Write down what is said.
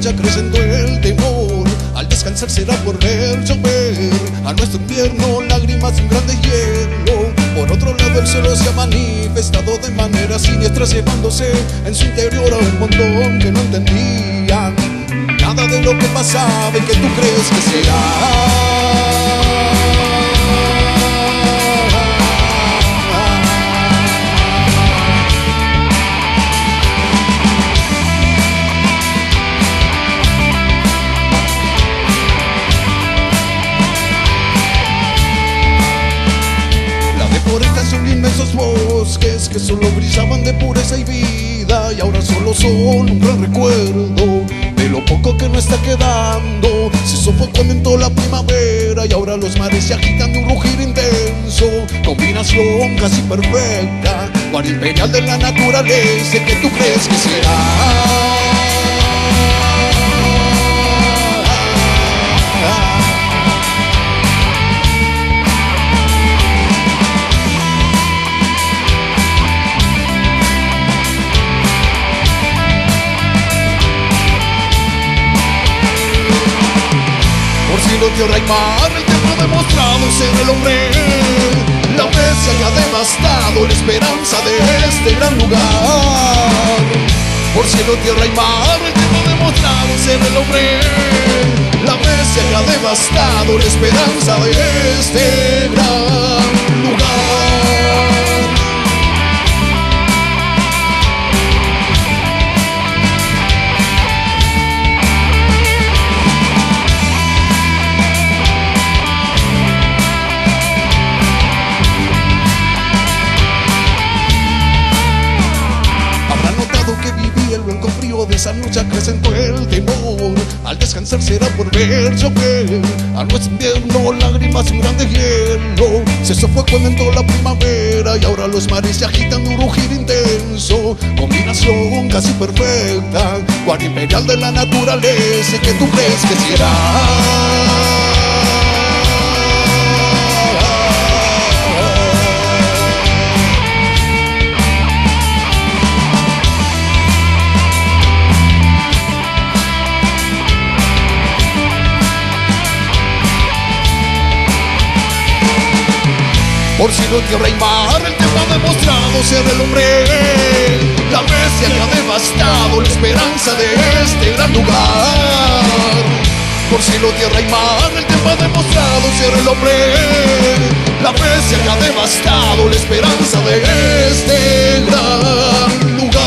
de noche creciendo el temor. Al descansar será por ver llover a nuestro invierno lágrimas en grande hielo. Por otro lado el cielo se ha manifestado de manera siniestra llevándose en su interior a un montón que no entendían nada de lo que pasaba y que tú crees que será. Que solo brillaban de pureza y vida y ahora solo son un gran recuerdo de lo poco que no está quedando. Se sofocó la primavera y ahora los mares se agitan de un rugir intenso. Combinación casi perfecta, guardia imperial de la naturaleza que tú crees que será. Cielo, tierra y mar, el tiempo ha demostrado ser el hombre. La bestia que ha devastado la esperanza de este gran lugar. Por cielo, tierra y mar, el tiempo ha demostrado ser el hombre. La bestia que ha devastado la esperanza de este gran lugar. Al descansar será por ver llover a nuestro invierno lágrimas un grande hielo. Se sofocó toda la primavera y ahora los mares se agitan un rugir intenso. Combinación casi perfecta, guardia imperial de la naturaleza que tú crees que será. Por cielo, tierra y mar, el tiempo ha demostrado ser el hombre. La bestia que ha devastado la esperanza de este gran lugar. Por cielo, tierra y mar, el tiempo ha demostrado ser el hombre. La bestia que ha devastado la esperanza de este gran lugar.